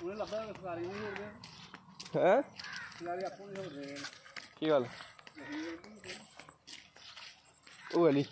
ਉਹਨੇ ਲੱਭਿਆ ਸਰਕਾਰੀ ਨਹੀਂ ਹੋ ਗਿਆ ਹੈ ਸਰਕਾਰੀ ਆਪੋ ਨਹੀਂ ਹੋ ਰਹੇ ਕੀ ਗੱਲ? ਉਹ ਵਾਲੀ